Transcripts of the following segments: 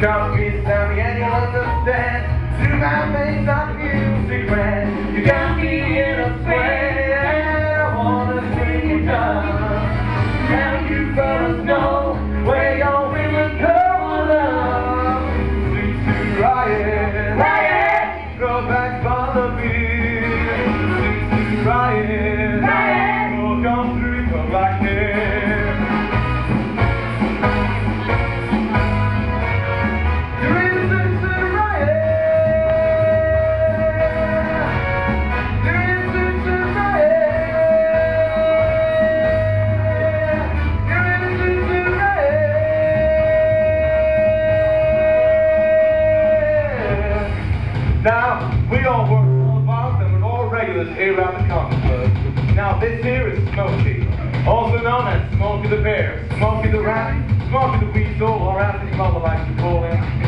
Come beside me and you'll understand. Do my makes that music grand. You got me in a sway, Now, we all work all bars and we're all regulars here around the Common Club. Now, this here is Smokey, also known as Smokey the Bear, Smokey the Rat, Smokey the Weasel, or as his mother likes to call him,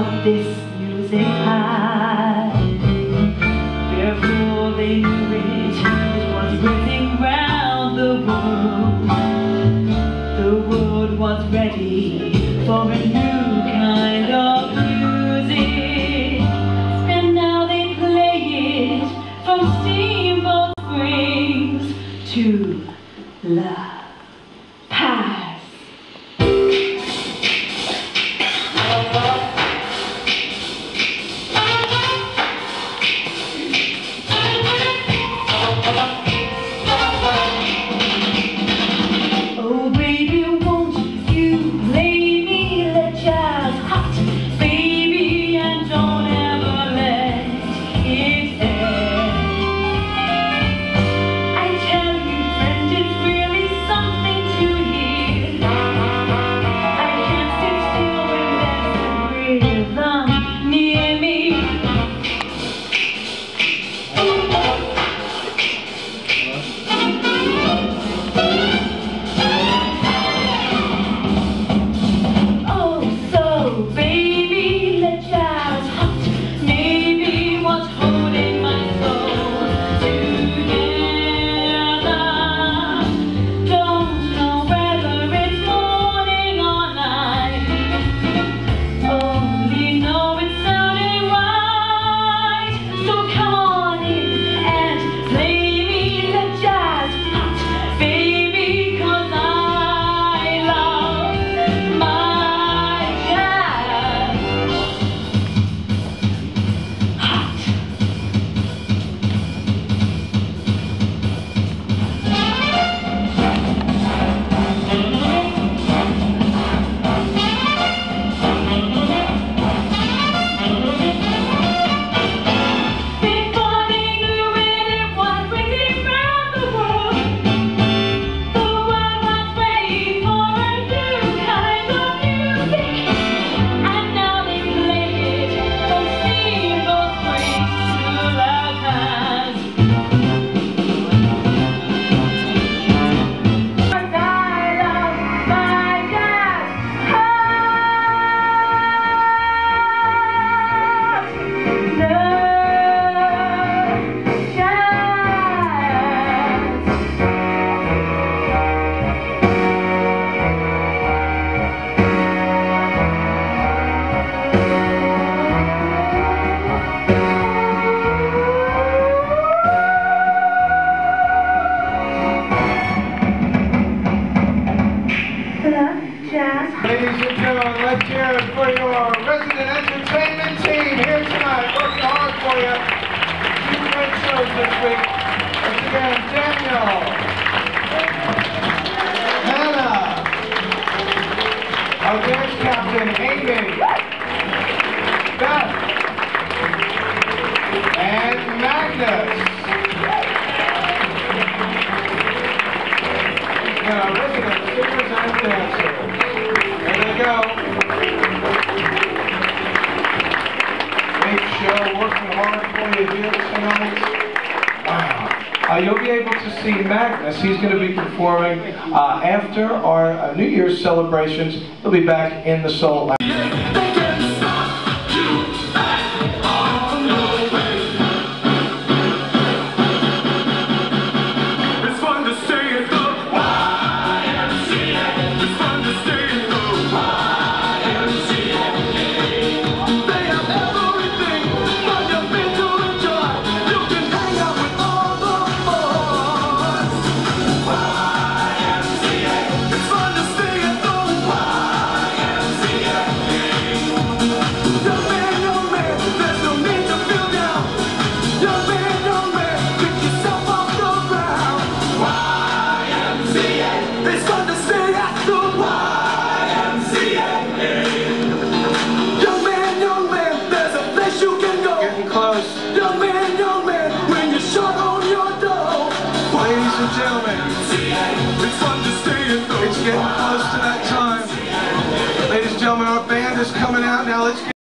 what this music has. Before they knew it, was whizzing round the world. The world was ready for a new are your resident entertainment team here tonight, working hard for you. Two great shows this week. Once again, Daniel, Hannah, our dance captain, Amy. Here tonight. Wow. Uh, you'll be able to see Magnus. He's going to be performing uh, after our uh, New Year's celebrations. He'll be back in the Soul is coming out now. Let's